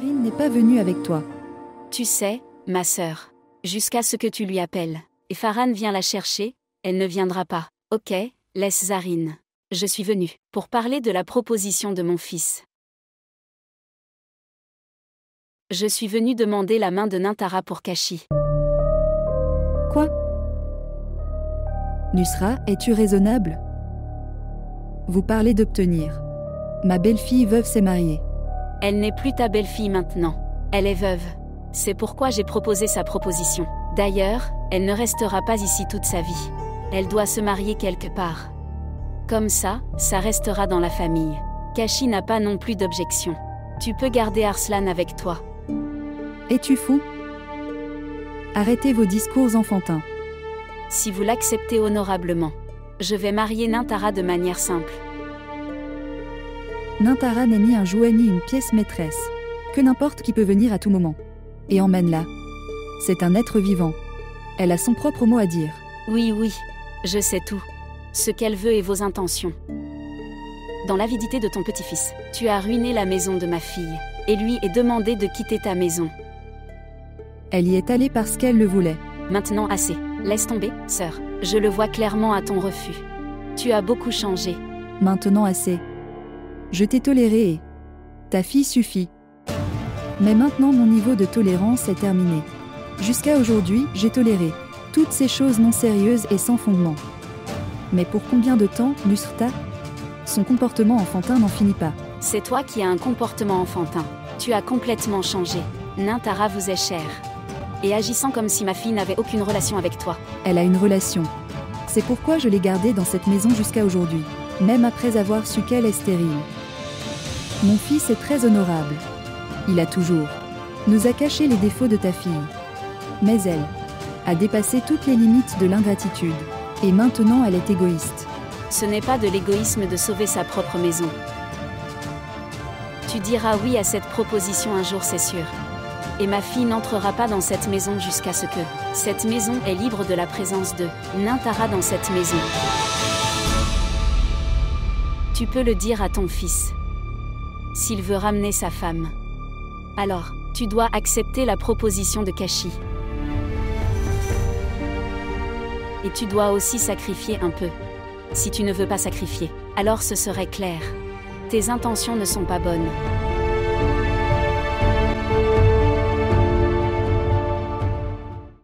Rin n'est pas venue avec toi. Tu sais, ma sœur. Jusqu'à ce que tu lui appelles. Et Farhan vient la chercher, elle ne viendra pas. Ok, laisse Zarine. Je suis venue pour parler de la proposition de mon fils. Je suis venue demander la main de Nintara pour Kashi. Quoi? Nusra, es-tu raisonnable? Vous parlez d'obtenir. Ma belle-fille veuve s'est mariée. Elle n'est plus ta belle-fille maintenant. Elle est veuve. C'est pourquoi j'ai proposé sa proposition. D'ailleurs, elle ne restera pas ici toute sa vie. Elle doit se marier quelque part. Comme ça, ça restera dans la famille. Kashi n'a pas non plus d'objection. Tu peux garder Arslan avec toi. Es-tu fou? Arrêtez vos discours enfantins. Si vous l'acceptez honorablement, je vais marier Nintara de manière simple. Nintara n'est ni un jouet ni une pièce maîtresse. Que n'importe qui peut venir à tout moment. Et emmène-la. C'est un être vivant. Elle a son propre mot à dire. Oui, oui, je sais tout. Ce qu'elle veut et vos intentions. Dans l'avidité de ton petit-fils, tu as ruiné la maison de ma fille, et lui est demandé de quitter ta maison. Elle y est allée parce qu'elle le voulait. Maintenant assez. Laisse tomber, sœur. Je le vois clairement à ton refus. Tu as beaucoup changé. Maintenant assez. Je t'ai toléré et... Ta fille suffit. Mais maintenant mon niveau de tolérance est terminé. Jusqu'à aujourd'hui, j'ai toléré toutes ces choses non sérieuses et sans fondement. Mais pour combien de temps, Nusrta Son comportement enfantin n'en finit pas. C'est toi qui as un comportement enfantin. Tu as complètement changé. Nintara vous est chère et agissant comme si ma fille n'avait aucune relation avec toi. Elle a une relation. C'est pourquoi je l'ai gardée dans cette maison jusqu'à aujourd'hui, même après avoir su qu'elle est stérile. Mon fils est très honorable. Il a toujours nous a caché les défauts de ta fille. Mais elle a dépassé toutes les limites de l'ingratitude. Et maintenant elle est égoïste. Ce n'est pas de l'égoïsme de sauver sa propre maison. Tu diras oui à cette proposition un jour, c'est sûr et ma fille n'entrera pas dans cette maison jusqu'à ce que cette maison est libre de la présence de Nintara dans cette maison. Tu peux le dire à ton fils. S'il veut ramener sa femme. Alors, tu dois accepter la proposition de Kashi. Et tu dois aussi sacrifier un peu. Si tu ne veux pas sacrifier, alors ce serait clair. Tes intentions ne sont pas bonnes.